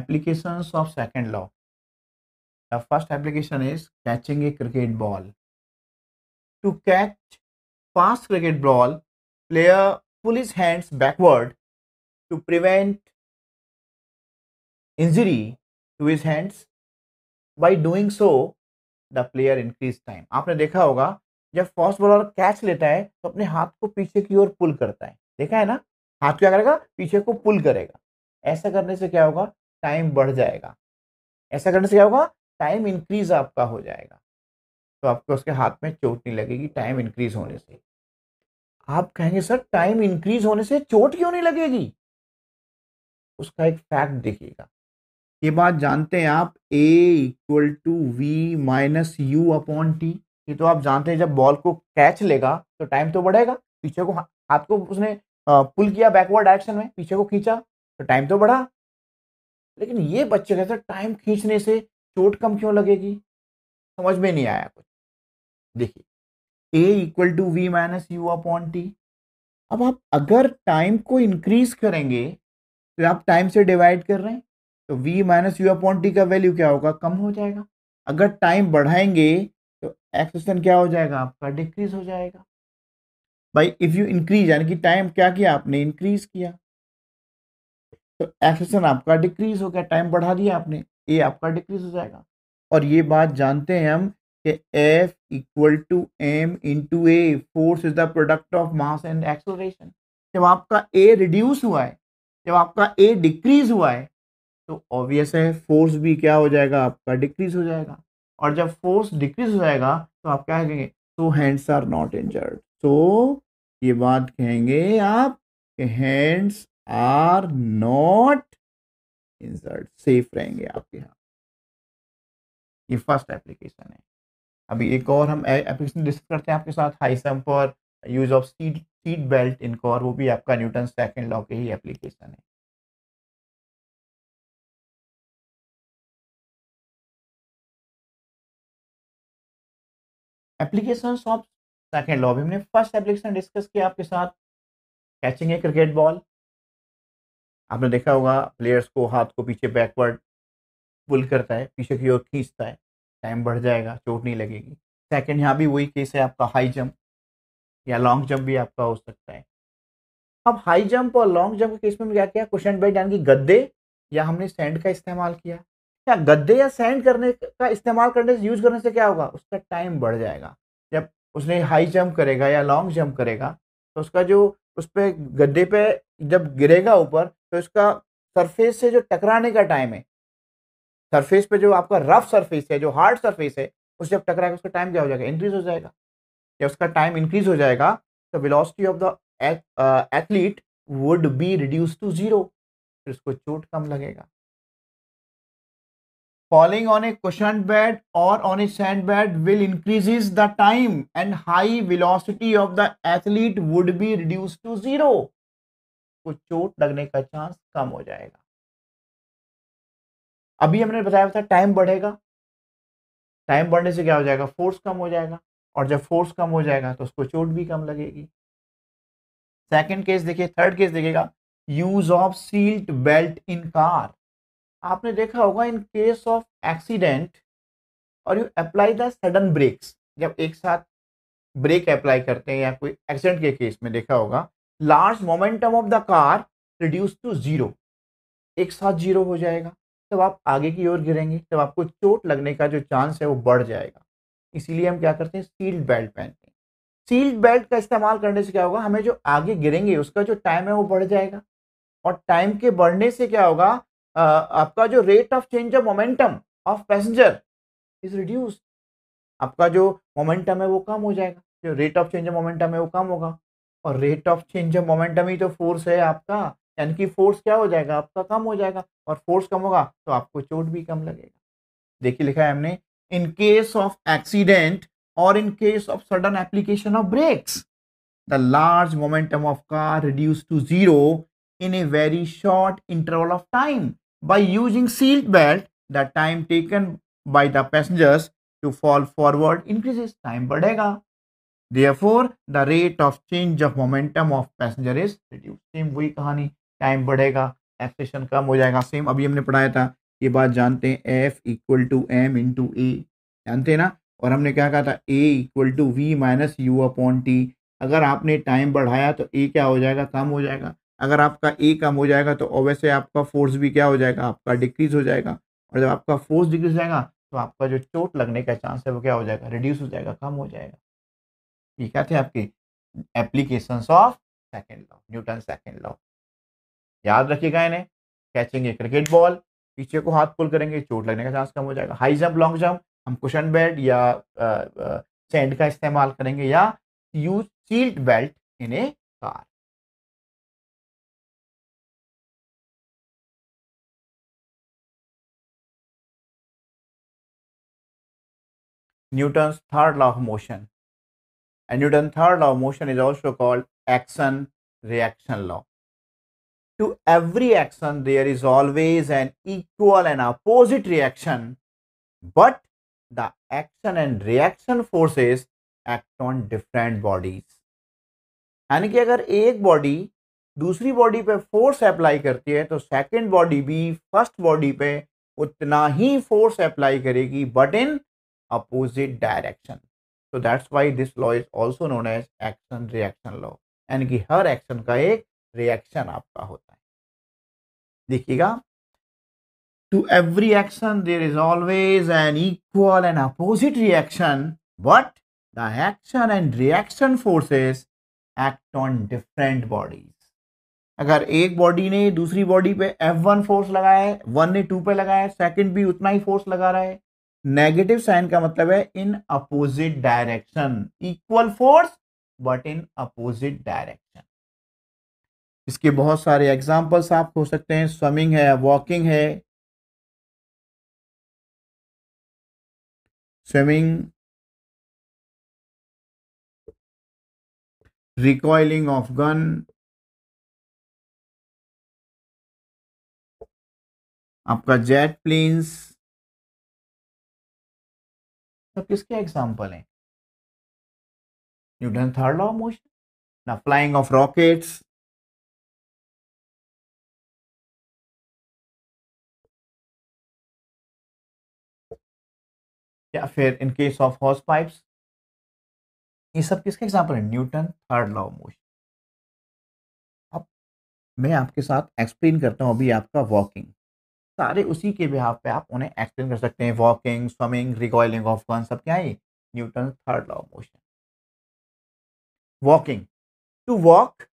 application of second law the first application is catching a cricket ball to catch fast cricket ball player pull his hands backward to prevent injury to his hands. By doing so, the player increase time. आपने देखा होगा जब fast bowler catch लेता है तो अपने हाथ को पीछे की ओर पुल करता है देखा है ना हाथ क्या करेगा पीछे को पुल करेगा ऐसा करने से क्या होगा टाइम बढ़ जाएगा ऐसा करने से क्या होगा टाइम इंक्रीज आपका हो जाएगा तो आपको उसके हाथ में चोट नहीं लगेगी टाइम इंक्रीज होने से आप कहेंगे सर टाइम इंक्रीज होने से चोट क्यों नहीं लगेगी उसका एक फैक्ट देखिएगा ये बात जानते हैं आप A equal to V minus U upon T ये तो आप जानते हैं जब बॉल को कैच लेगा तो टाइम तो बढ़ेगा पीछे को हाथ को उसने पुल किया बैकवर्ड डायरेक्शन में पीछे को खींचा तो टाइम तो बढ़ा लेकिन ये बच्चे कहते टाइम खींचने से चोट कम क्यों लगेगी समझ में नहीं आया कुछ देखिए a equal to v minus u upon t अब आप अगर टाइम को इंक्रीज करेंगे तो आप टाइम से डिवाइड कर रहे हैं तो v minus u upon t का वैल्यू क्या होगा कम हो जाएगा अगर टाइम बढ़ाएंगे तो एक्सन क्या हो जाएगा आपका डिक्रीज हो जाएगा भाई इफ़ यू इंक्रीज यानी कि टाइम क्या किया आपने इंक्रीज किया तो एक्सेशन आपका डिक्रीज हो गया टाइम बढ़ा दिया आपने ये आपका डिक्रीज हो जाएगा और ये बात जानते हैं हम कि f equal to m into a force is the product of mass and acceleration जब आपका ए रिड्यूस हुआ है जब आपका ए डिक्रीज हुआ है तो ऑब्वियस है फोर्स भी क्या हो जाएगा आपका डिक्रीज हो जाएगा और जब फोर्स डिक्रीज हो जाएगा तो आप क्या कहेंगे so hands are not injured so ये बात कहेंगे आप कि hands are not injured safe रहेंगे आपके यहाँ ये फर्स्ट एप्लीकेशन है अभी एक और हम एप्लीकेशन डिस्कस करते हैं आपके साथ हाईसम for use of seat seat belt in car वो भी आपका न्यूटन सेकेंड लॉ के ही एप्लीकेशन है एप्लीकेशन ऑफ सेकेंड लॉ भी हमने फर्स्ट एप्लीकेशन डिस्कस किया आपके साथ कैचिंग है क्रिकेट बॉल आपने देखा होगा प्लेयर्स को हाथ को पीछे बैकवर्ड पुल करता है पीछे की ओर खींचता है टाइम बढ़ जाएगा चोट नहीं लगेगी सेकेंड यहाँ भी वही केस है आपका हाई जंप या लॉन्ग जंप भी आपका हो सकता है अब हाई जंप और लॉन्ग जंप के केस में क्या किया क्वेश्चन बैठ यानी कि गद्दे या हमने सैंड का इस्तेमाल किया या गद्दे या सैंड करने का इस्तेमाल करने से यूज करने से क्या होगा उसका टाइम बढ़ जाएगा जब उसने हाई जंप करेगा या लॉन्ग जंप करेगा तो उसका जो उस पर गद्दे पे जब गिरेगा ऊपर तो इसका सरफेस से जो टकराने का टाइम है सरफेस पे जो आपका रफ सरफेस है जो हार्ड सरफेस है उससे जब टकराएगा उसका टाइम क्या हो जाएगा इंक्रीज हो जाएगा या उसका टाइम इंक्रीज हो जाएगा तो velocity of the athlete would be reduce to zero फिर उसको चोट कम लगेगा falling on a cushion bed और on a sand bed will increases the time and high velocity of the athlete would be reduced to zero. को चोट लगने का चांस कम हो जाएगा अभी हमने बताया था टाइम बढ़ेगा टाइम बढ़ने से क्या हो जाएगा फोर्स कम हो जाएगा और जब फोर्स कम हो जाएगा तो उसको चोट भी कम लगेगी सेकंड केस देखिए थर्ड केस देखिएगा use of seat belt in car आपने देखा होगा इन केस ऑफ एक्सीडेंट और you apply the sudden brakes जब एक साथ ब्रेक अप्लाई करते हैं या कोई एक्सीडेंट के केस में देखा होगा large momentum of the car reduce to zero एक साथ जीरो हो जाएगा तब आप आगे की ओर गिरेंगे तब आपको चोट लगने का जो चांस है वो बढ़ जाएगा इसीलिए हम क्या करते हैं सील्ड बेल्ट पहनते हैं सील्ड बेल्ट का इस्तेमाल करने से क्या होगा हमें जो आगे गिरेंगे उसका जो टाइम है वो बढ़ जाएगा और टाइम के बढ़ने से क्या होगा आ, आपका जो rate of change of momentum of passenger is reduce आपका जो मोमेंटम है वो कम हो जाएगा जो rate of change of momentum है वो कम होगा और rate of change of momentum ही तो फोर्स है आपका यानी कि फोर्स क्या हो जाएगा आपका कम हो जाएगा और फोर्स कम होगा तो आपको चोट भी कम लगेगा देखिए लिखा है हमने इन केस ऑफ एक्सीडेंट और in case of sudden application of brakes the large momentum of car reduce to zero in a very short interval of time by using seat belt the time taken by the passengers to fall forward increases time बढ़ेगा therefore the rate of change of momentum of passenger is reduced same वही कहानी time बढ़ेगा accession कम हो जाएगा same अभी हमने पढ़ाया था ये बात जानते हैं F equal to m into a जानते हैं ना और हमने क्या कहा था a equal to v minus u upon t अगर आपने टाइम बढ़ाया तो ए क्या हो जाएगा कम हो जाएगा अगर आपका ए कम हो जाएगा तो ओवैसे आपका फोर्स भी क्या हो जाएगा आपका डिक्रीज हो जाएगा और जब आपका फोर्स डिक्रीज हो जाएगा तो आपका जो चोट लगने का चांस है वो क्या हो जाएगा रिड्यूस हो जाएगा कम हो जाएगा ये क्या थे आपके application of second law Newton second law याद रखिएगा इन्हें कैचेंगे क्रिकेट बॉल पीछे को हाथ पुल करेंगे चोट लगने का चांस कम हो जाएगा हाई जंप लॉन्ग जंप हम कुशन बेल्ट या सेंड का इस्तेमाल करेंगे या use seat belt in a car Newton's third law of motion and Newton third law of motion is also called action reaction law to every action there is always an equal and opposite reaction but the action and reaction forces act on different bodies यानी कि अगर एक body दूसरी body पे force apply करती है तो second body भी फर्स्ट बॉडी पे उतना ही फोर्स अप्लाई करेगी but in opposite direction so that's why this law is also known as action reaction law यानी कि हर एक्शन का एक रिएक्शन आपका होता है देखिएगा to every action there is always an equal and opposite reaction but the action and reaction forces act on different bodies अगर एक बॉडी ने दूसरी बॉडी पे एफ वन फोर्स लगाया है वन ने टू पे लगाया है सेकेंड भी उतना ही फोर्स लगा रहा है नेगेटिव साइन का मतलब है in opposite direction equal force but in opposite direction इसके बहुत सारे एग्जाम्पल्स आप हो सकते हैं स्विमिंग है वॉकिंग है स्विमिंग रिकॉइलिंग ऑफ गन आपका जेट प्लेन्स सब किसके एग्जाम्पल हैं न्यूटन थर्ड लॉ मोशन ना फ्लाइंग ऑफ रॉकेट्स या फिर in case of horse pipes ये सब किसके एग्जाम्पल है न्यूटन थर्ड लॉ मोशन अब मैं आपके साथ एक्सप्लेन करता हूँ अभी आपका वॉकिंग सारे उसी के बिहाफ पे आप उन्हें एक्सप्लेन कर सकते हैं walking swimming recoiling of gun सब क्या है Newton third law motion walking to walk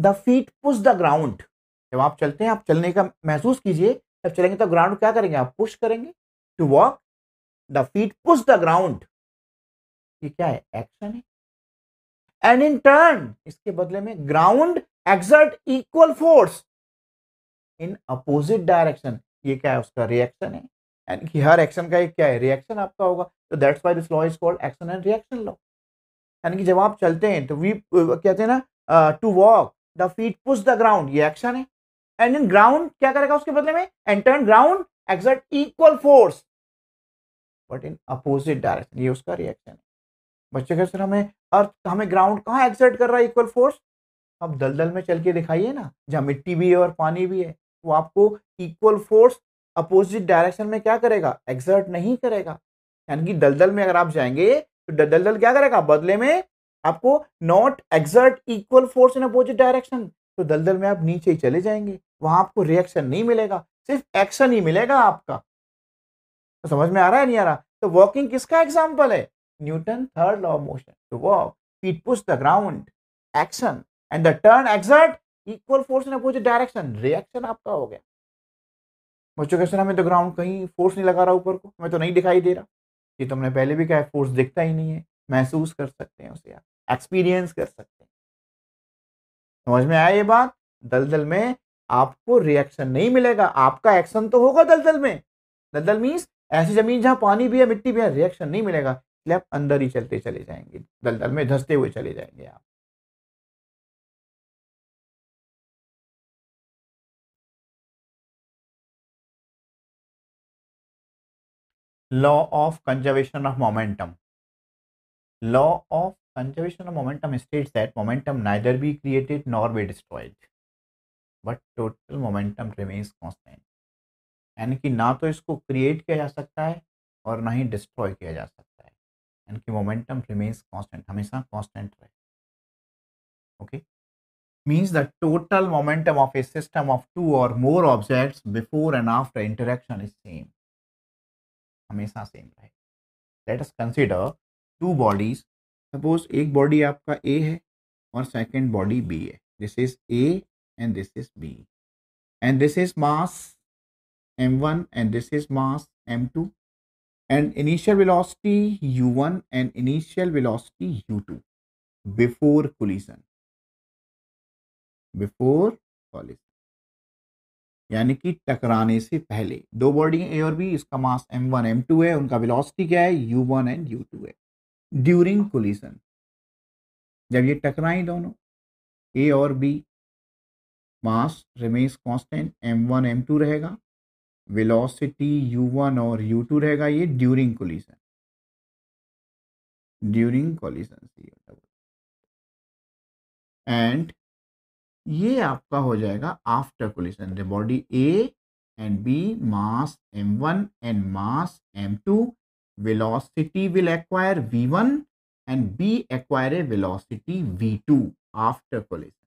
the feet push the ground जब आप चलते हैं आप चलने का महसूस कीजिए जब चलेंगे तो ग्राउंड क्या करेंगे आप पुश करेंगे to walk the feet push the ground ये क्या है एक्शन है एंड इन टर्न इसके बदले में ground exert equal force in opposite direction ये क्या है उसका रिएक्शन है एंड कि हर एक्शन का एक क्या है रिएक्शन आपका होगा तो that's why this law is called action and reaction law यानी कि जब आप चलते हैं तो वी uh, कहते हैं ना to walk the feet push the ground ये एक्शन है एंड इन ग्राउंड क्या करेगा उसके बदले में and turn ground exert equal force but in opposite direction ये उसका रिएक्शन है बच्चे कह सर हमें अर्थ हमें ग्राउंड कहाँ एक्सर्ट कर रहा है इक्वल फोर्स आप दलदल में चल के दिखाइए ना जहाँ मिट्टी भी है और पानी भी है वो आपको इक्वल फोर्स अपोजिट डायरेक्शन में क्या करेगा एक्सर्ट नहीं करेगा यानी कि दलदल में अगर आप जाएंगे तो दलदल क्या करेगा बदले में आपको not exert equal force in opposite direction तो दलदल में आप नीचे ही चले जाएंगे वहां आपको रिएक्शन नहीं मिलेगा सिर्फ एक्शन ही मिलेगा आपका तो समझ में आ रहा है नहीं आ रहा तो वॉकिंग किसका एग्जाम्पल है Newton third law of motion to walk feet push the ground action and the turn exert equal force in opposite direction reaction आपका हो गया बच्चों कैसे मैं तो ग्राउंड कहीं फोर्स नहीं लगा रहा ऊपर को मैं तो नहीं दिखाई दे रहा ये तो पहले भी कहा है फोर्स दिखता ही नहीं है महसूस कर सकते हैं उसे आप एक्सपीरियंस कर सकते हैं समझ में आया ये बात दलदल में आपको रिएक्शन नहीं मिलेगा आपका एक्शन तो होगा दलदल में दलदल मीन्स ऐसी जमीन जहाँ पानी भी है मिट्टी भी है रिएक्शन नहीं मिलेगा इसलिए आप अंदर ही चलते चले जाएंगे दल दल में धंसते हुए चले जाएंगे आप law of conservation of momentum law of conservation of momentum state that momentum neither be created nor be destroyed but total momentum remains constant यानी कि ना तो इसको क्रिएट किया जा सकता है और ना ही डिस्ट्रॉय किया जा सकता है यानी कि मोमेंटम रिमेन्स कॉन्स्टेंट हमेशा कॉन्स्टेंट रहे okay means the total momentum of a system of two और more object before and after interaction is same हमेशा सेम रहे let us consider two bodies suppose एक बॉडी आपका ए है और second body B है this is A and this is B and this is mass m1 and this is mass m2 and initial velocity u1 and initial velocity u2 before collision before collision यानी कि टकराने से पहले दो body A और B इसका mass m1 m2 है उनका वेलोसिटी क्या है u1 एंड u2 है ड्यूरिंग कोलिजन जब ये टकराएं दोनों ए और B mass remains constant m1 m2 रहेगा वेलोसिटी यू वन और यू टू रहेगा ये during collision during collision and ये आपका हो जाएगा after collision the body A and B mass m one and mass m two velocity will acquire v one and B acquire a velocity v two after collision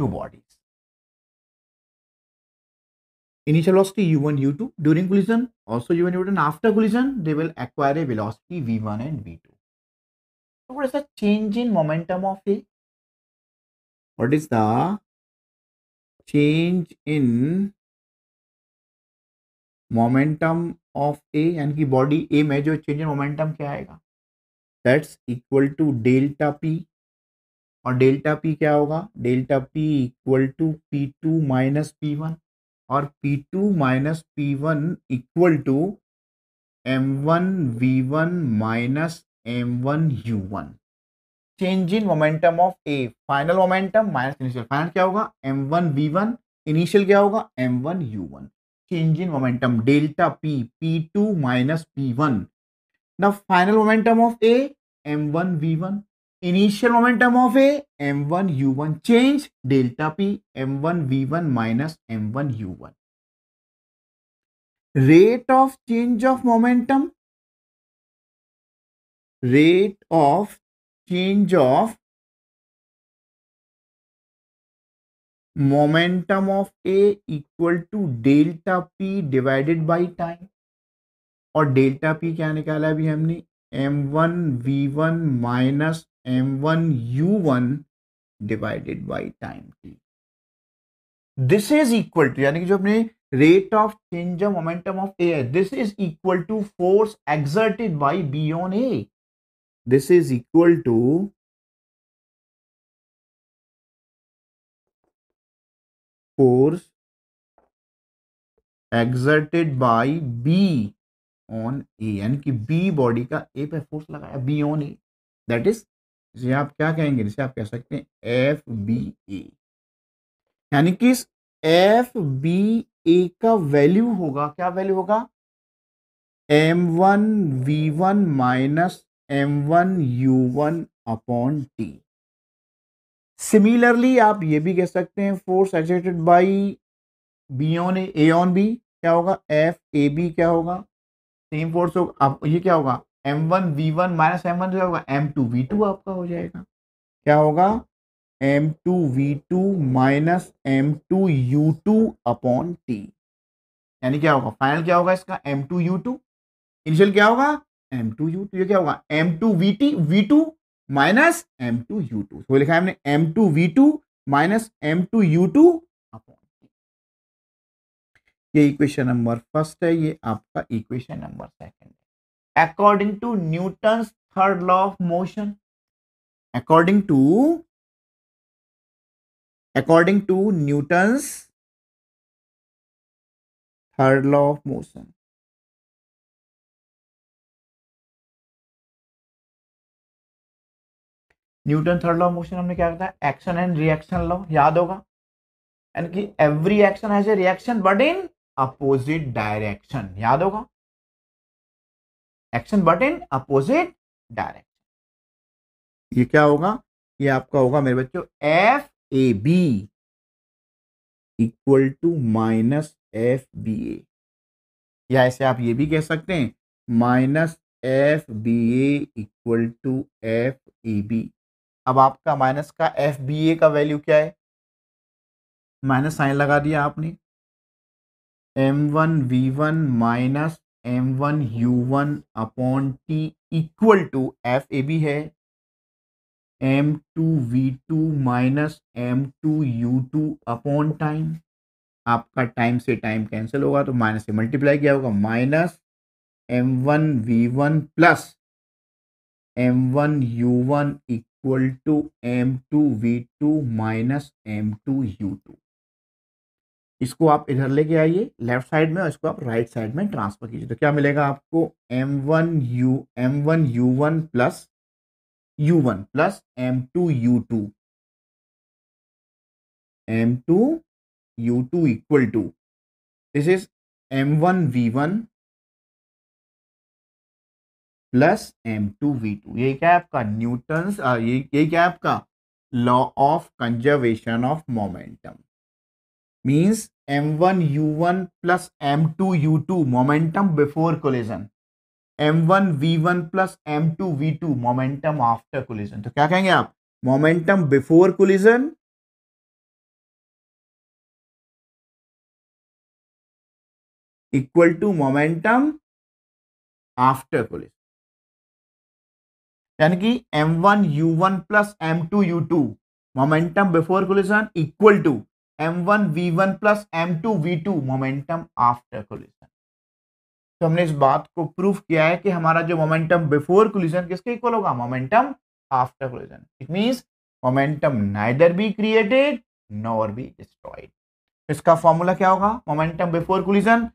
two bodies. Initial velocity u1, u2 during collision, also u1, u2 and after collision, they will acquire a velocity v1 and v2. So what is the change in momentum of A? What is the change in momentum of A and the body A major change in momentum? That's equal to delta P और delta P क्या होगा delta P equal to P two minus P one और P two minus P one equal to m one v one minus m one u one change in momentum of A final momentum minus initial final क्या होगा m one v one initial क्या होगा m one u one change in momentum delta P P two minus P one the final momentum of A m one v one initial momentum of A m one u one change delta P m one v one minus m one u one rate of change of momentum rate of change of momentum of A equal to delta P divided by time और delta P क्या निकाला अभी हमने m one v one minus m one u one divided by time t this is equal to यानी कि जो अपने rate of change of momentum of A है this is equal to force exerted by B on A this is equal to force exerted by B on A यानी कि B body का A पे force लगाया B on A that is जिसे आप क्या कहेंगे जिसे आप कह सकते हैं एफ बी ए यानी कि इस एफ बी ए का वैल्यू होगा क्या वैल्यू होगा m one v one minus m one u one upon t similarly आप ये भी कह सकते हैं force saturated by B on A on B क्या होगा एफ ए बी क्या होगा सेम फोर्स होगा आप ये क्या होगा m one v one minus m one जो होगा एम टू वी टू आपका हो जाएगा क्या होगा m two v two minus m two u two upon t यानी क्या होगा फाइनल क्या होगा इसका m two u two initial क्या होगा एम टू यू टू ये क्या होगा m two v t v two minus m two u two तो लिखा है हमने m two v two minus m two u two upon t ये इक्वेशन नंबर फर्स्ट है ये आपका equation number second according to newton's third law of motion according to according to newton's third law of motion Newton third law of motion हमने क्या करता है action and reaction law याद होगा यानी कि every action has a reaction but in opposite direction याद होगा action but in opposite direction ये क्या होगा ये आपका होगा मेरे बच्चों F A B equal to minus F B A या ऐसे आप ये भी कह सकते हैं minus F B A equal to F A B अब आपका माइनस का एफ बी ए का वैल्यू क्या है माइनस साइन लगा दिया आपने m one v one minus m one u one upon t equal to F A B है m two v two minus m two u two upon time आपका time से time cancel होगा तो minus से multiply किया होगा minus m one v one plus m one u one equal to m two v two minus m two u two इसको आप इधर लेके आइए लेफ्ट साइड में और इसको आप राइट साइड में ट्रांसफर कीजिए तो क्या मिलेगा आपको m one u m one u one plus u one plus m two u two m two u two equal to this is m one v one plus m two v two यही क्या है आपका Newton यही क्या है आपका law of conservation of momentum means m1 u1 plus m2 u2 momentum before collision m1 v1 plus m2 v2 momentum after collision तो क्या कहेंगे आप momentum before collision equal to momentum after collision यानी कि m1 u1 plus m2 u2 momentum before collision equal to m one v one plus m two v two momentum after collision तो हमने इस बात को प्रूफ किया है कि हमारा जो मोमेंटम बिफोर कोलिशन किसके इक्वल होगा momentum after collision it means momentum neither be created nor be destroyed इसका फॉर्मूला क्या होगा momentum before collision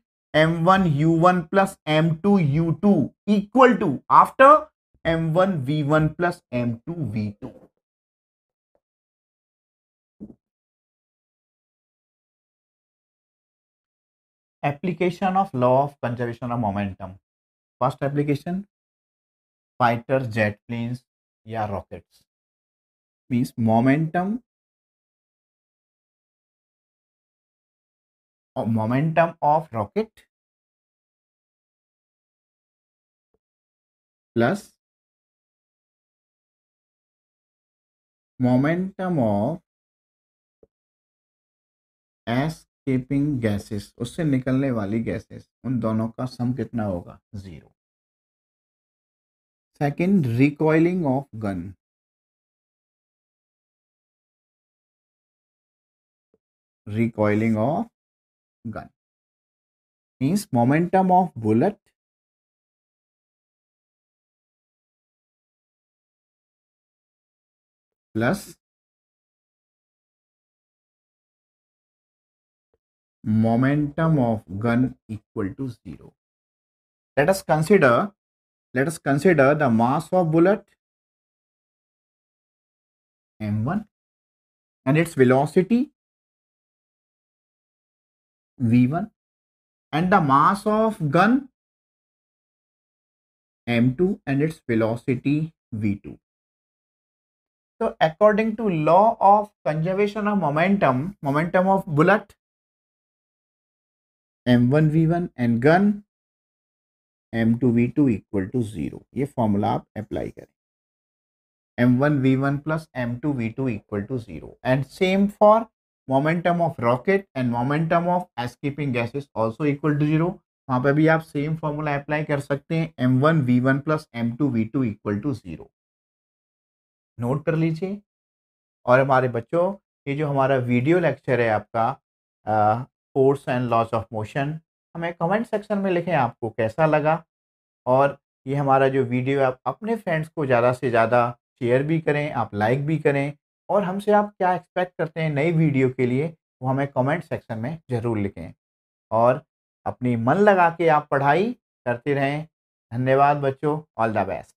m one u one plus m two u two equal to after m one v one plus m two v two Application of law of conservation of momentum. First application, fighter jet planes or rockets. Means momentum of rocket plus momentum of as escaping gases उससे निकलने वाली gases उन दोनों का sum कितना होगा zero second recoiling of gun recoiling of gun means momentum of bullet plus momentum of gun equal to 0 let us consider let us consider the mass of bullet m1 and its velocity v1 and the mass of gun m2 and its velocity v2 so according to law of conservation of momentum momentum of bullet m one one v and gun m two v two equal to zero ये formula आप apply करें m one v one plus m two v two equal to zero and same for momentum of rocket and momentum of escaping gases also equal to zero वहाँ पर भी आप same formula apply कर सकते हैं m one v one plus m two v two equal to zero note कर लीजिए और हमारे बच्चों ये जो हमारा वीडियो लेक्चर है आपका force and laws of motion हमें कमेंट सेक्शन में लिखें आपको कैसा लगा और ये हमारा जो वीडियो है आप अपने फ्रेंड्स को ज़्यादा से ज़्यादा शेयर भी करें आप लाइक भी करें और हमसे आप क्या एक्सपेक्ट करते हैं नई वीडियो के लिए वो हमें कमेंट सेक्शन में ज़रूर लिखें और अपनी मन लगा के आप पढ़ाई करते रहें धन्यवाद बच्चों ऑल द बेस्ट